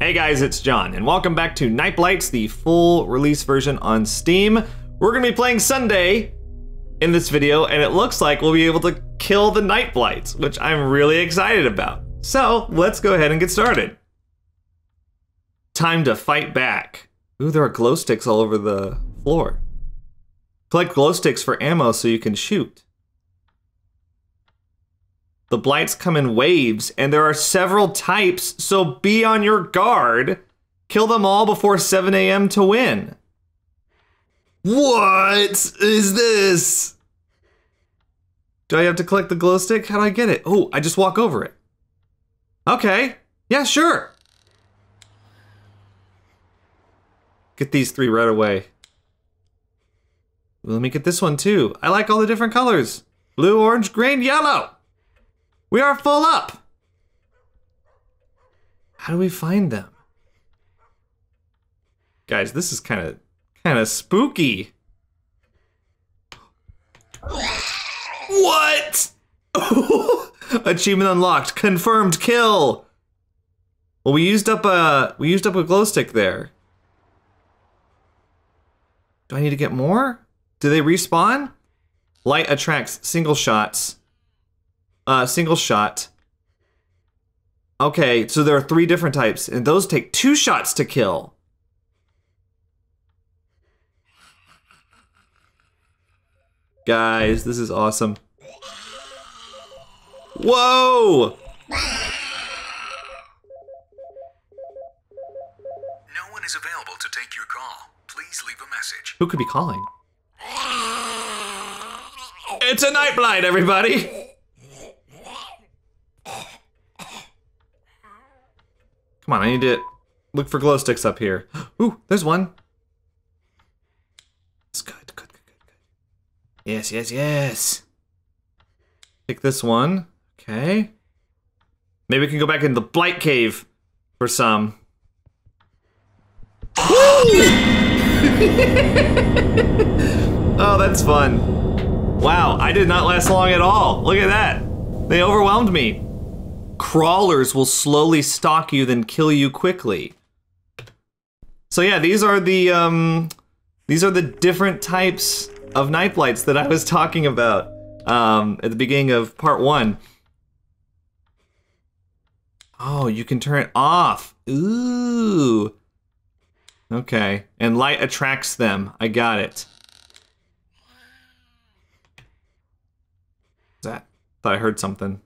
Hey guys, it's John, and welcome back to Nightblights, the full release version on Steam. We're gonna be playing Sunday in this video, and it looks like we'll be able to kill the Nightblights, which I'm really excited about. So, let's go ahead and get started. Time to fight back. Ooh, there are glow sticks all over the floor. Collect glow sticks for ammo so you can shoot. The blights come in waves, and there are several types, so be on your guard. Kill them all before 7 a.m. to win. What is this? Do I have to collect the glow stick? How do I get it? Oh, I just walk over it. Okay. Yeah, sure. Get these three right away. Let me get this one too. I like all the different colors. Blue, orange, green, yellow. We are full up. How do we find them? Guys, this is kind of kind of spooky. What? Achievement unlocked. Confirmed kill. Well, we used up a we used up a glow stick there. Do I need to get more? Do they respawn? Light attracts single shots. Uh, single shot. Okay, so there are three different types, and those take two shots to kill. Guys, this is awesome. Whoa! No one is available to take your call. Please leave a message. Who could be calling? It's a night blight, everybody! Come on, I need to look for glow sticks up here. Ooh, there's one. It's good, good, good, good, good. Yes, yes, yes. Take this one. Okay. Maybe we can go back in the blight cave for some. oh, that's fun. Wow, I did not last long at all. Look at that. They overwhelmed me. Crawlers will slowly stalk you, then kill you quickly. So yeah, these are the um, these are the different types of night blights that I was talking about um, at the beginning of part one. Oh, you can turn it off. Ooh. Okay, and light attracts them. I got it. What's that? Thought I heard something.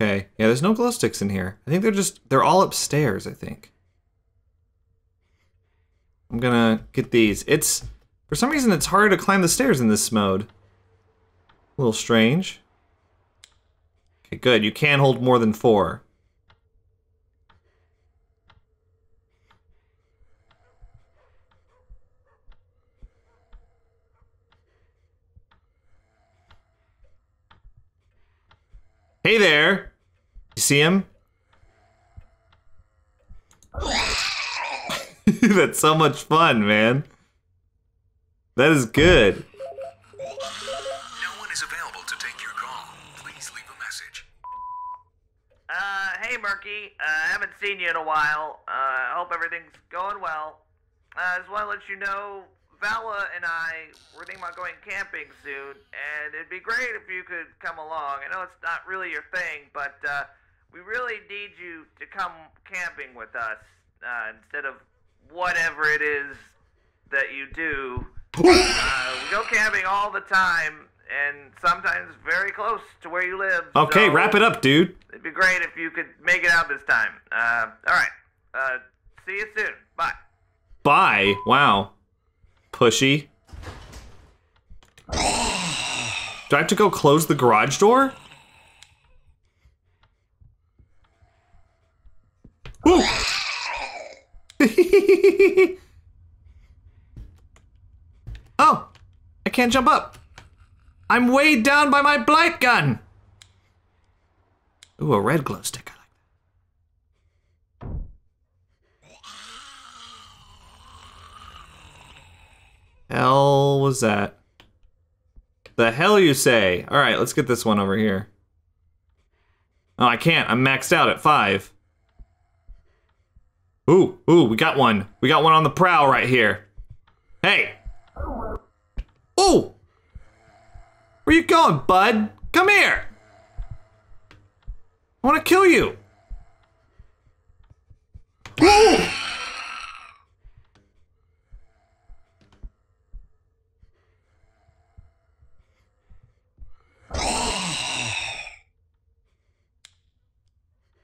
Okay, yeah, there's no glow sticks in here. I think they're just, they're all upstairs, I think. I'm gonna get these. It's, for some reason, it's harder to climb the stairs in this mode. A little strange. Okay, good. You can hold more than four. Hey there! You see him? That's so much fun, man. That is good. No one is available to take your call. Please leave a message. Uh, hey Murky. Uh, haven't seen you in a while. Uh, hope everything's going well. Uh, just want to let you know, Vala and I, we're thinking about going camping soon, and it'd be great if you could come along. I know it's not really your thing, but, uh, we really need you to come camping with us, uh, instead of whatever it is that you do. Uh, we go camping all the time, and sometimes very close to where you live. Okay, so- wrap it up, dude. It'd be great if you could make it out this time. Uh, all right. Uh, see you soon. Bye. Bye. Wow. Pushy. Do I have to go close the garage door? oh, I can't jump up. I'm weighed down by my blight gun. Ooh, a red glow stick. I like that. Hell was that? The hell you say? All right, let's get this one over here. Oh, I can't. I'm maxed out at five. Ooh, ooh, we got one. We got one on the prowl right here. Hey. Ooh. Where you going, bud? Come here. I want to kill you.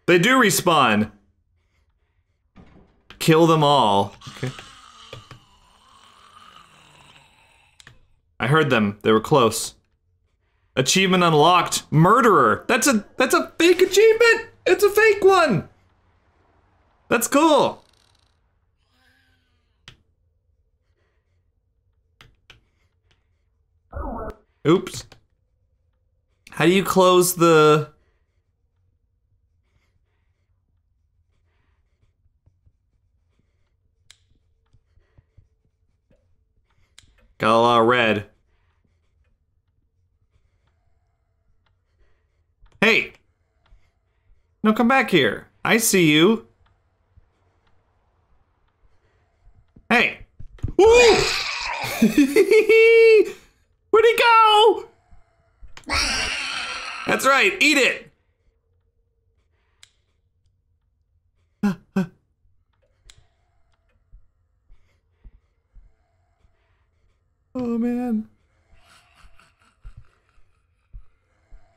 They do respawn. Kill them all. Okay. I heard them. They were close. Achievement unlocked. Murderer. That's a that's a fake achievement. It's a fake one. That's cool. Oops. How do you close the Got a lot of red. Hey! No, come back here. I see you. Hey! Where'd he go? That's right, eat it! Oh man.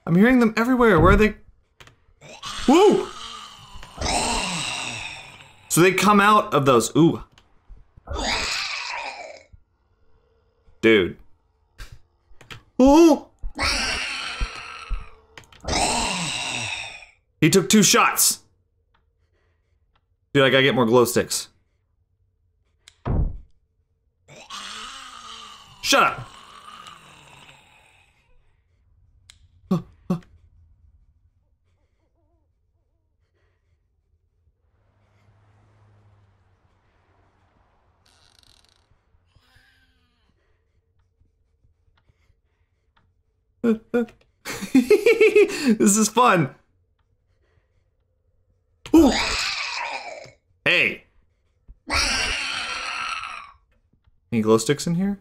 I'm hearing them everywhere. Where are they? Woo! So they come out of those. Ooh. Dude. Oh! He took two shots. Dude, I gotta get more glow sticks. Shut up. this is fun. Ooh. Hey. Any glow sticks in here?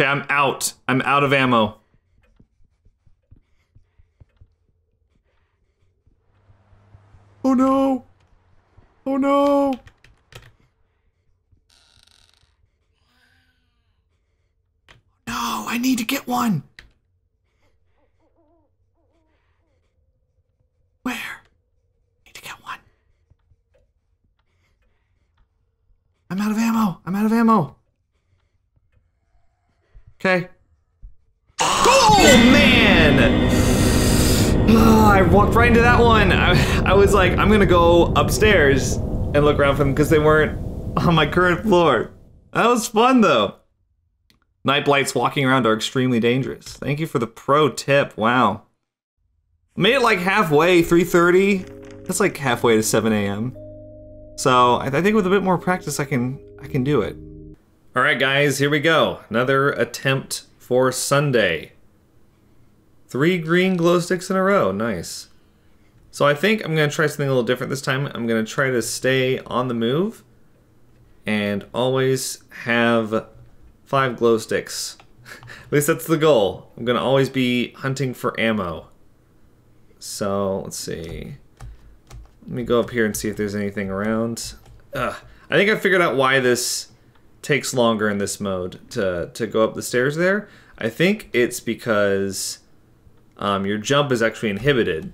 Okay, I'm out. I'm out of ammo. Oh no! Oh no! No, I need to get one! Where? I need to get one. I'm out of ammo. I'm out of ammo. Walked right into that one. I, I was like, I'm gonna go upstairs and look around for them because they weren't on my current floor. That was fun though. Night blights walking around are extremely dangerous. Thank you for the pro tip. Wow. Made it like halfway, 3:30. That's like halfway to 7 a.m. So I, I think with a bit more practice, I can I can do it. All right, guys, here we go. Another attempt for Sunday. Three green glow sticks in a row. Nice. So I think I'm going to try something a little different this time. I'm going to try to stay on the move and always have five glow sticks. At least that's the goal. I'm going to always be hunting for ammo. So let's see. Let me go up here and see if there's anything around. Ugh. I think I figured out why this takes longer in this mode to, to go up the stairs there. I think it's because um, your jump is actually inhibited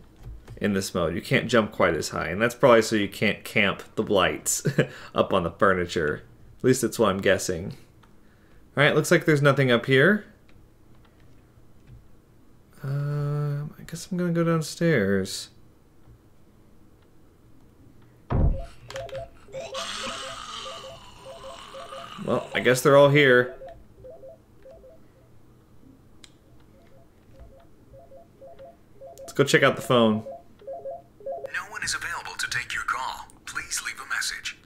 in this mode. You can't jump quite as high, and that's probably so you can't camp the blights up on the furniture. At least that's what I'm guessing. Alright, looks like there's nothing up here. Uh, I guess I'm gonna go downstairs. Well, I guess they're all here. Go check out the phone. No one is available to take your call. Please leave a message.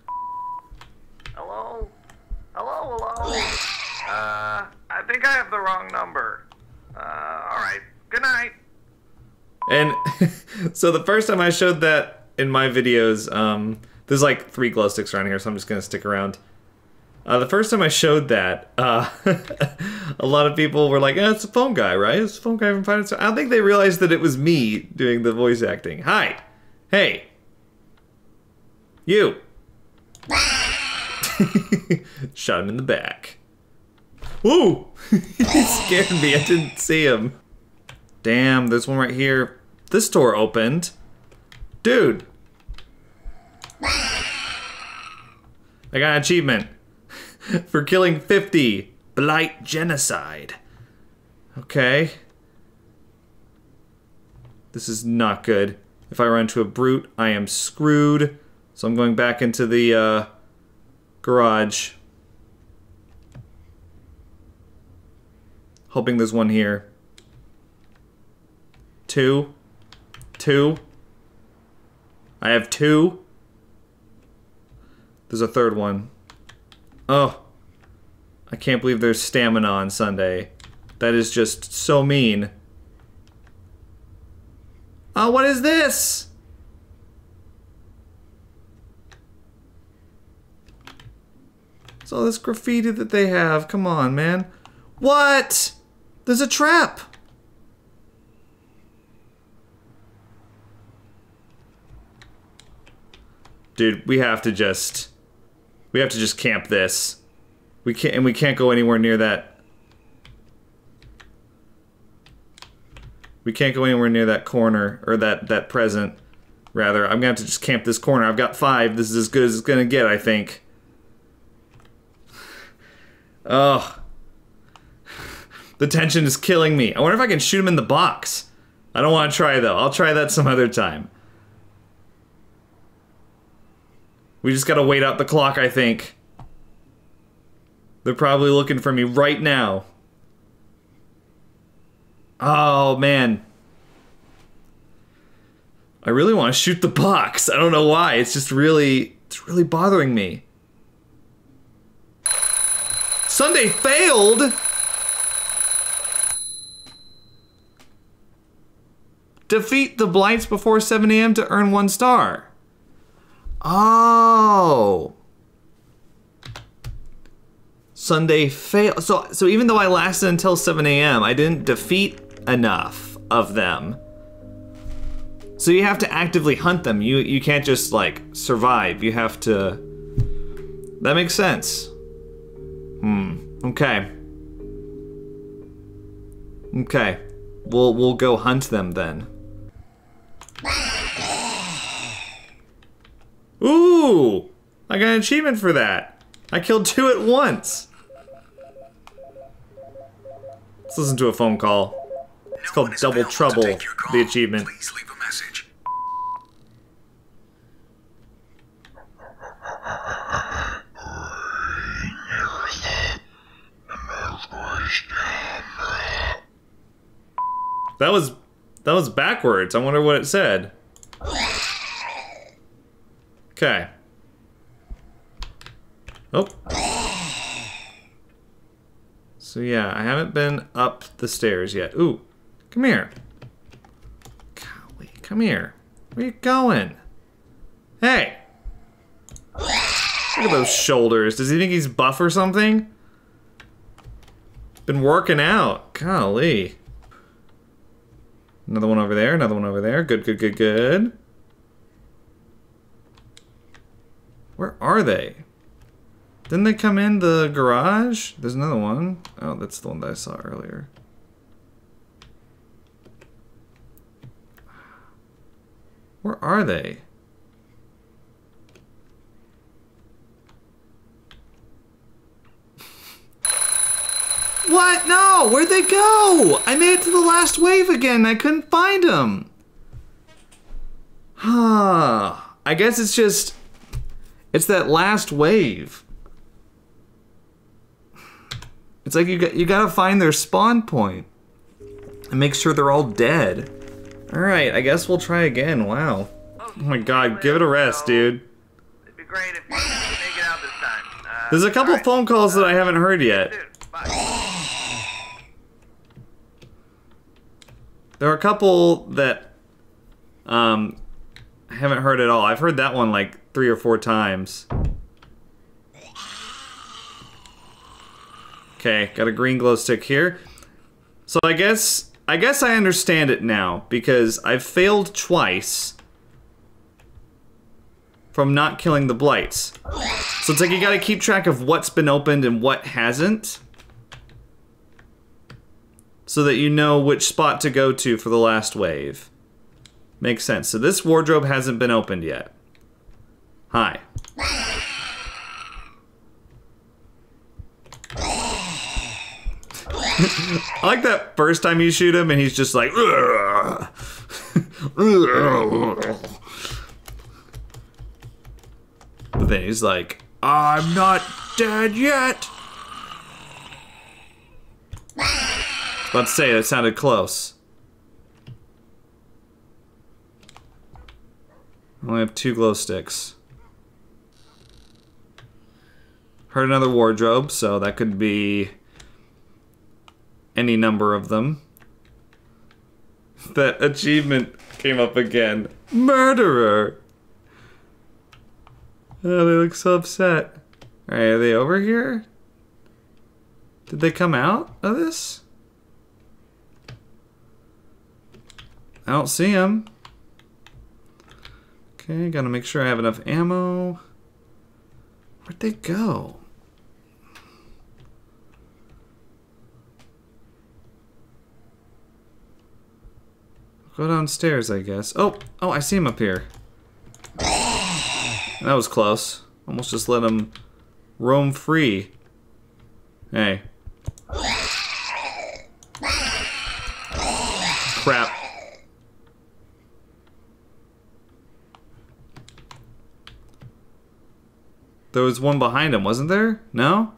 Hello? Hello, hello? Uh, I think I have the wrong number. Uh, alright. Good night. And so the first time I showed that in my videos, um, there's like three glow sticks around here, so I'm just gonna stick around. Uh, the first time I showed that, uh, a lot of people were like, "Oh, it's a phone guy, right? It's a phone guy from FNAF." I don't think they realized that it was me doing the voice acting. Hi, hey, you. Shot him in the back. Woo! he scared me. I didn't see him. Damn, there's one right here. This door opened. Dude. I got an achievement for killing 50. Blight genocide. Okay. This is not good. If I run into a brute, I am screwed. So I'm going back into the uh, garage. Hoping there's one here. Two. Two. I have two. There's a third one. Oh. I can't believe there's stamina on Sunday. That is just so mean. Oh, what is this? It's all this graffiti that they have. Come on, man. What? There's a trap. Dude, we have to just we have to just camp this. We can't and we can't go anywhere near that. We can't go anywhere near that corner or that that present. Rather, I'm gonna have to just camp this corner. I've got five. This is as good as it's gonna get, I think. Oh. The tension is killing me. I wonder if I can shoot him in the box. I don't want to try though. I'll try that some other time. We just gotta wait out the clock, I think. They're probably looking for me right now. Oh, man. I really want to shoot the box. I don't know why. It's just really, it's really bothering me. Sunday failed? Defeat the Blights before 7 a.m. to earn one star. Oh. Sunday fail. So so even though I lasted until 7 a.m., I didn't defeat enough of them. So you have to actively hunt them. You you can't just like survive. You have to. That makes sense. Hmm. Okay. Okay. We'll we'll go hunt them then. Ooh! I got an achievement for that. I killed two at once. Let's listen to a phone call. It's called Double Trouble, the achievement. Please leave a message. That was that was backwards. I wonder what it said. Okay. Oh. So yeah, I haven't been up the stairs yet. Ooh, come here. Golly, come here. Where you going? Hey. Look at those shoulders. Does he think he's buff or something? Been working out. Golly. Another one over there, another one over there. Good, good, good, good. Where are they? Didn't they come in the garage? There's another one. Oh, that's the one that I saw earlier. Where are they? What? No! Where'd they go? I made it to the last wave again. I couldn't find them. Huh. I guess it's just... It's that last wave. It's like you got, you gotta find their spawn point and make sure they're all dead. All right, I guess we'll try again. Wow. Oh my god, give it a rest, dude. It'd be great if you make it out this time. Uh, There's a couple alright. phone calls that I haven't heard yet. There are a couple that Um, I haven't heard at all. I've heard that one like three or four times. Okay, got a green glow stick here. So I guess I guess I understand it now because I've failed twice from not killing the blights. So it's like you got to keep track of what's been opened and what hasn't. So that you know which spot to go to for the last wave. Makes sense. So this wardrobe hasn't been opened yet. Hi. I like that first time you shoot him and he's just like. but then he's like, I'm not dead yet. Let's say, that sounded close. I only have two glow sticks. Heard another wardrobe, so that could be any number of them. That achievement came up again. Murderer! Oh, they look so upset. Alright, are they over here? Did they come out of this? I don't see them. Okay, gotta make sure I have enough ammo. Where'd they go? Go downstairs, I guess. Oh, oh, I see him up here. That was close. Almost just let him roam free. Hey. Crap. There was one behind him, wasn't there? No?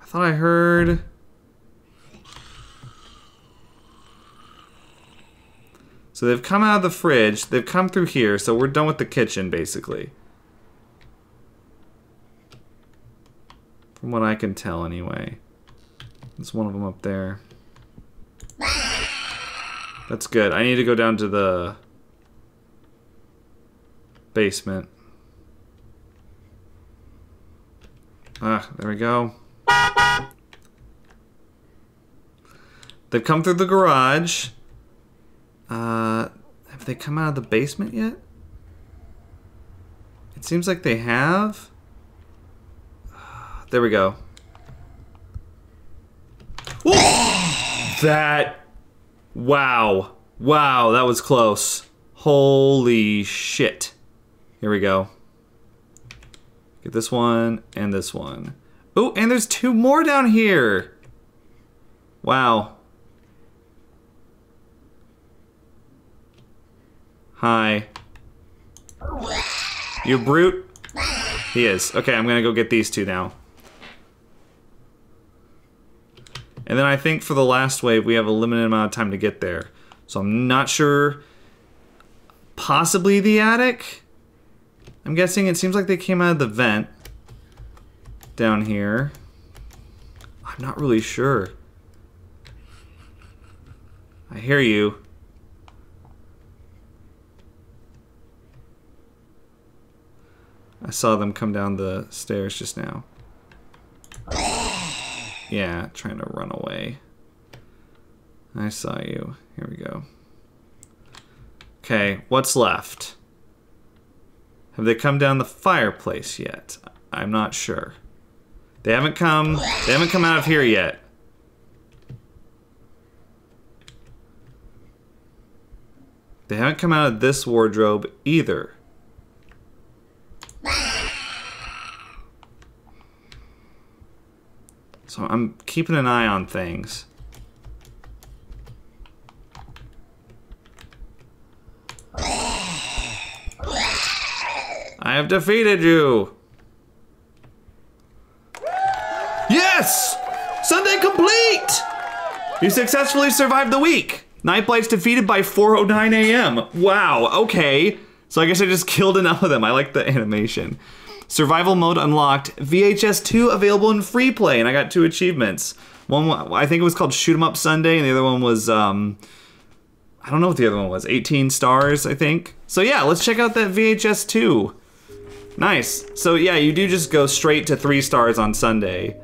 I thought I heard... So they've come out of the fridge, they've come through here, so we're done with the kitchen, basically. From what I can tell, anyway. There's one of them up there. That's good. I need to go down to the basement. Ah, there we go. They've come through the garage. Uh, have they come out of the basement yet? It seems like they have. There we go. That. Wow. Wow, that was close. Holy shit. Here we go. Get this one and this one. Oh, and there's two more down here. Wow. Hi. You brute? He is. Okay, I'm gonna go get these two now. And then I think for the last wave, we have a limited amount of time to get there. So I'm not sure. Possibly the attic? I'm guessing it seems like they came out of the vent. Down here. I'm not really sure. I hear you. I saw them come down the stairs just now. Yeah, trying to run away. I saw you. Here we go. Okay, what's left? Have they come down the fireplace yet? I'm not sure. They haven't come they haven't come out of here yet. They haven't come out of this wardrobe either. So I'm keeping an eye on things. I have defeated you! Yes! Sunday complete! You successfully survived the week! Nightblight's defeated by 4.09 a.m. Wow, okay. So I guess I just killed enough of them. I like the animation. Survival mode unlocked. VHS 2 available in free play, and I got two achievements. One, I think it was called Shoot 'em Up Sunday, and the other one was um, I don't know what the other one was. 18 stars, I think. So yeah, let's check out that VHS 2. Nice. So yeah, you do just go straight to three stars on Sunday.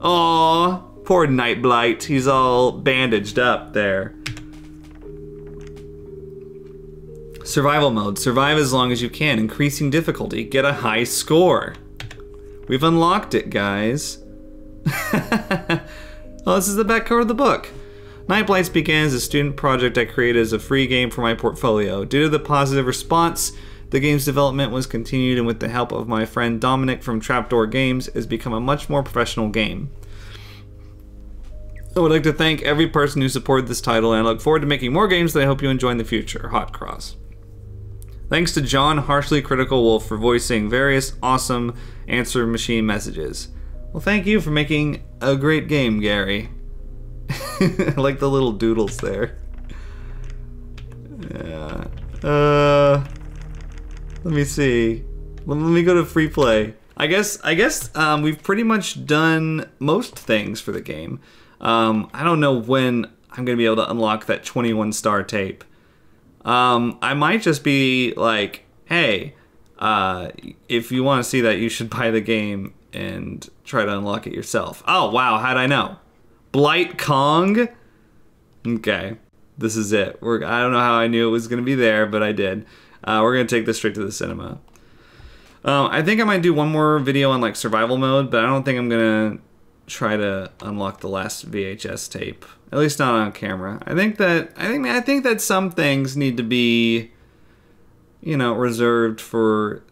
Aw, poor Nightblight. He's all bandaged up there. Survival mode. Survive as long as you can. Increasing difficulty. Get a high score. We've unlocked it, guys. oh, this is the back cover of the book. Nightblights began as a student project I created as a free game for my portfolio. Due to the positive response, the game's development was continued and with the help of my friend Dominic from Trapdoor Games, has become a much more professional game. I would like to thank every person who supported this title and I look forward to making more games that I hope you enjoy in the future. Hot Cross. Thanks to John Harshly Critical Wolfe for voicing various awesome answer machine messages. Well, thank you for making a great game, Gary. Like the little doodles there. Yeah. Uh, let me see. Let, let me go to free play. I guess I guess um, we've pretty much done most things for the game. Um, I don't know when I'm gonna be able to unlock that 21 star tape. Um, I might just be like, hey, uh, if you want to see that, you should buy the game and try to unlock it yourself. Oh wow, how'd I know? Blight Kong. Okay, this is it. We're I don't know how I knew it was gonna be there, but I did. Uh, we're gonna take this straight to the cinema. Um, I think I might do one more video on like survival mode, but I don't think I'm gonna try to unlock the last VHS tape. At least not on camera. I think that I think I think that some things need to be, you know, reserved for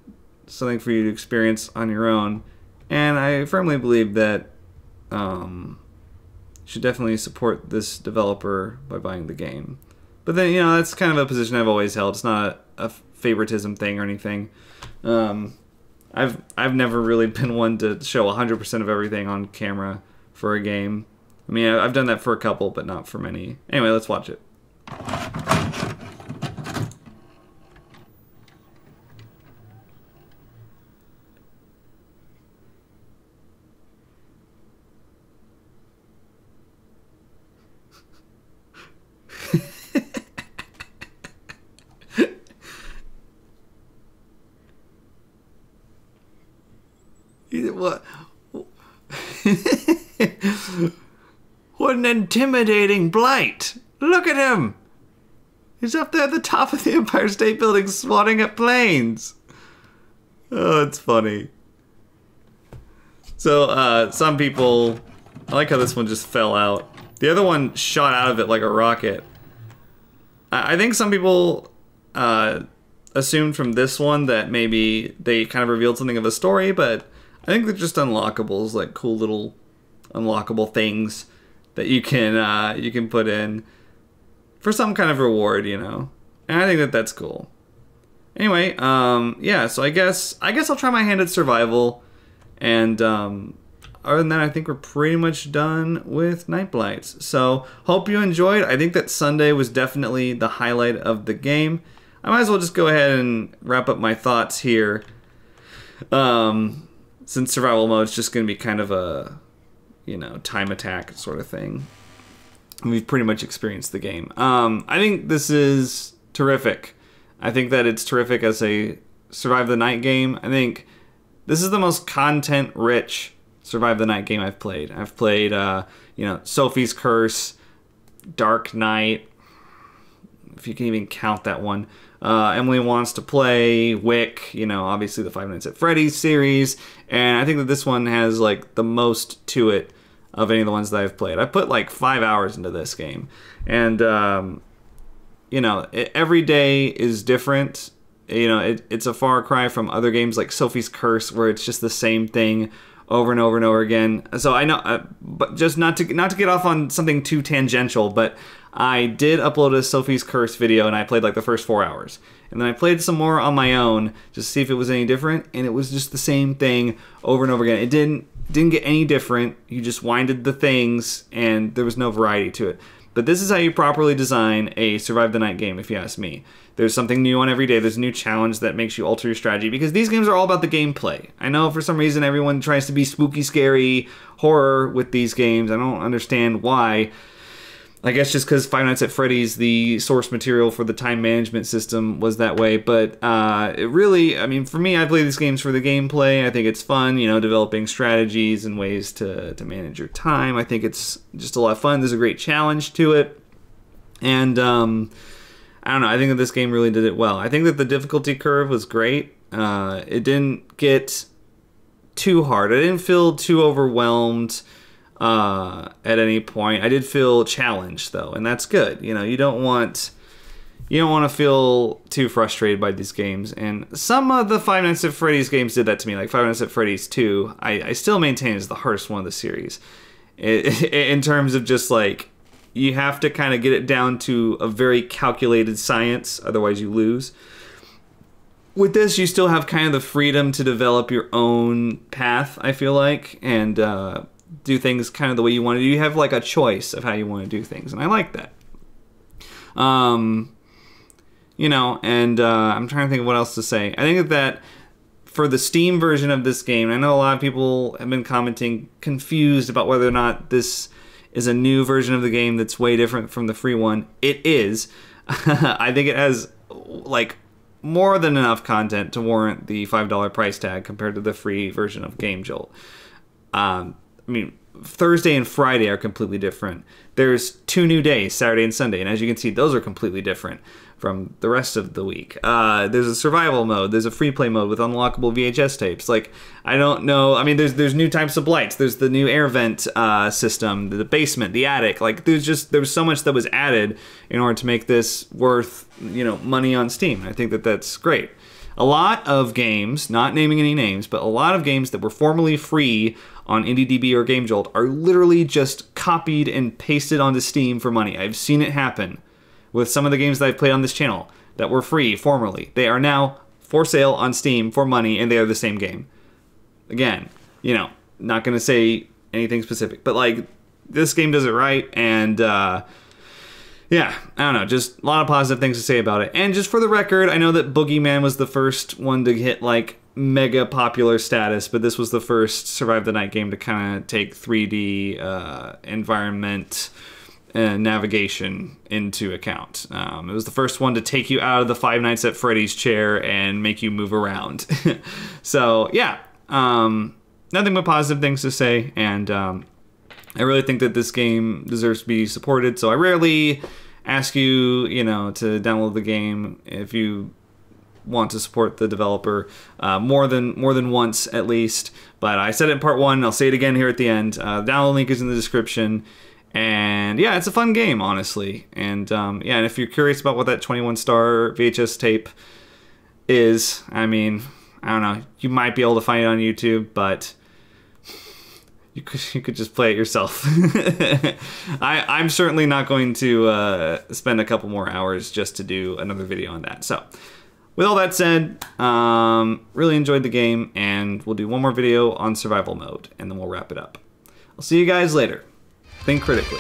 something for you to experience on your own. And I firmly believe that um, should definitely support this developer by buying the game. But then you know that's kind of a position I've always held. It's not a favoritism thing or anything. Um, I've I've never really been one to show 100% of everything on camera for a game. I mean, I've done that for a couple, but not for many. Anyway, let's watch it. What an intimidating blight! Look at him! He's up there at the top of the Empire State Building swatting at planes! Oh, it's funny. So, uh, some people. I like how this one just fell out. The other one shot out of it like a rocket. I, I think some people uh, assumed from this one that maybe they kind of revealed something of a story, but I think they're just unlockables, like cool little unlockable things that you can uh, you can put in for some kind of reward, you know. And I think that that's cool. Anyway, um, yeah. So I guess I guess I'll try my hand at survival, and um, other than that, I think we're pretty much done with Nightblights. So hope you enjoyed. I think that Sunday was definitely the highlight of the game. I might as well just go ahead and wrap up my thoughts here. Um, since survival mode is just going to be kind of a, you know, time attack sort of thing. We've pretty much experienced the game. Um, I think this is terrific. I think that it's terrific as a survive the night game. I think this is the most content rich survive the night game I've played. I've played, uh, you know, Sophie's Curse, Dark Knight, if you can even count that one. Uh, Emily wants to play Wick, you know, obviously the Five Nights at Freddy's series, and I think that this one has like the most to it of any of the ones that I've played. I put like five hours into this game, and um, you know, it, every day is different. You know, it, it's a far cry from other games like Sophie's Curse, where it's just the same thing over and over and over again. So I know, uh, but just not to not to get off on something too tangential, but I did upload a Sophie's Curse video and I played like the first four hours. And then I played some more on my own just to see if it was any different, and it was just the same thing over and over again. It didn't didn't get any different. You just winded the things and there was no variety to it. But this is how you properly design a survive the night game, if you ask me. There's something new on every day. There's a new challenge that makes you alter your strategy because these games are all about the gameplay. I know for some reason everyone tries to be spooky, scary, horror with these games. I don't understand why I guess just because Five Nights at Freddy's, the source material for the time management system was that way. But uh, it really, I mean, for me, I play these games for the gameplay. I think it's fun, you know, developing strategies and ways to, to manage your time. I think it's just a lot of fun. There's a great challenge to it. And um, I don't know, I think that this game really did it well. I think that the difficulty curve was great. Uh, it didn't get too hard, I didn't feel too overwhelmed uh, at any point. I did feel challenged though, and that's good. You know, you don't want you don't want to feel too frustrated by these games. And some of the Five Nights at Freddy's games did that to me, like Five Nights at Freddy's 2. I, I still maintain is the hardest one of the series. in terms of just like, you have to kind of get it down to a very calculated science, otherwise, you lose. With this, you still have kind of the freedom to develop your own path, I feel like. And uh, do things kind of the way you want to do. You have like a choice of how you want to do things, and I like that. Um, you know, and uh, I'm trying to think of what else to say. I think that for the Steam version of this game, I know a lot of people have been commenting confused about whether or not this is a new version of the game that's way different from the free one. It is. I think it has like more than enough content to warrant the $5 price tag compared to the free version of Game Jolt. Um, I mean, Thursday and Friday are completely different. There's two new days, Saturday and Sunday, and as you can see, those are completely different from the rest of the week. Uh, there's a survival mode. There's a free play mode with unlockable VHS tapes. Like I don't know. I mean, there's there's new types of lights. There's the new air vent uh, system, the basement, the attic. Like there's just there's so much that was added in order to make this worth you know money on Steam. I think that that's great. A lot of games, not naming any names, but a lot of games that were formerly free on IndieDB or GameJolt are literally just copied and pasted onto Steam for money. I've seen it happen with some of the games that I've played on this channel that were free formerly. They are now for sale on Steam for money and they are the same game. Again, you know, not going to say anything specific, but like this game does it right and uh yeah, I don't know, just a lot of positive things to say about it. And just for the record, I know that Boogeyman was the first one to hit like mega popular status, but this was the first Survive the Night game to kind of take 3D uh, environment and navigation into account. Um, it was the first one to take you out of the Five Nights at Freddy's chair and make you move around. so, yeah, um, nothing but positive things to say, and um, I really think that this game deserves to be supported. So, I rarely ask you, you know, to download the game if you want to support the developer uh, more than more than once at least. But I said it in part one. I'll say it again here at the end. Uh, the download link is in the description. And yeah, it's a fun game, honestly. And um, yeah, and if you're curious about what that 21 star VHS tape is, I mean, I don't know. You might be able to find it on YouTube, but you could you could just play it yourself. I I'm certainly not going to uh, spend a couple more hours just to do another video on that. So with all that said, um, really enjoyed the game, and we'll do one more video on survival mode, and then we'll wrap it up. I'll see you guys later. Think critically.